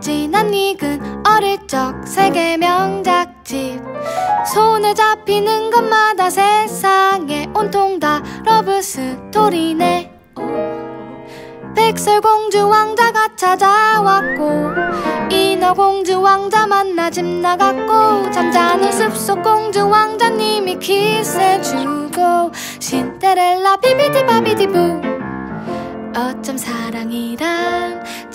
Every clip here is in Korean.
지난 익은 어릴 적 세계 명작집. 손에 잡히는 것마다 세상에 온통 다 러브스토리네. 백설공주 왕자가 찾아왔고 인어공주 왕자 만나 집 나갔고 잠자는 숲속 공주 왕자님이 키스해주고 신데렐라 비비디바비디부. 어쩜 사랑이라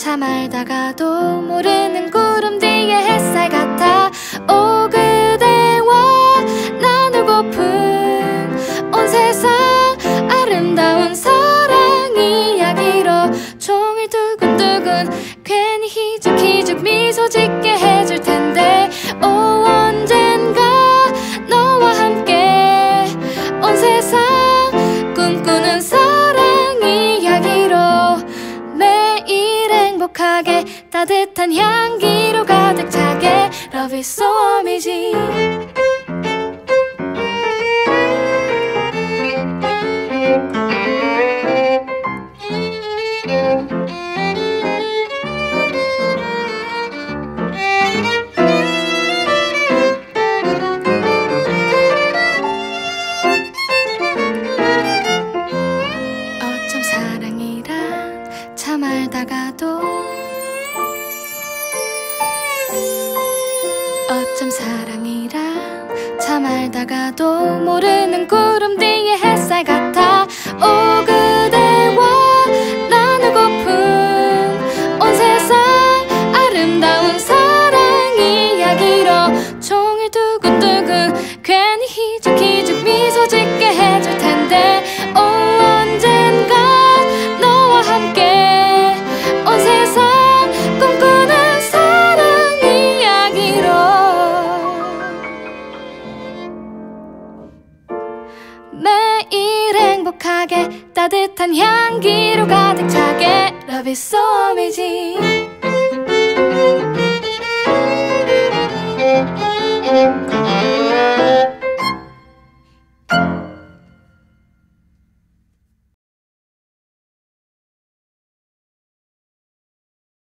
참 알다가도 모르는 구름 뒤에 햇살 같아. 오 그대와 나누고픈 온 세상 아름다운 사랑 이야기로 종일 두근두근 괜히 희죽희죽 미소 짓게 해 따뜻한 향기로 가득 차게 Love is so amazing. 어쩜 사랑이란 참 알다가도 어쩜 사랑이란 참 알다가도 모르는 구름 뒤에 햇살 같아. 오그 행복하게 따뜻한 향기로 가득 차게 Love is so amazing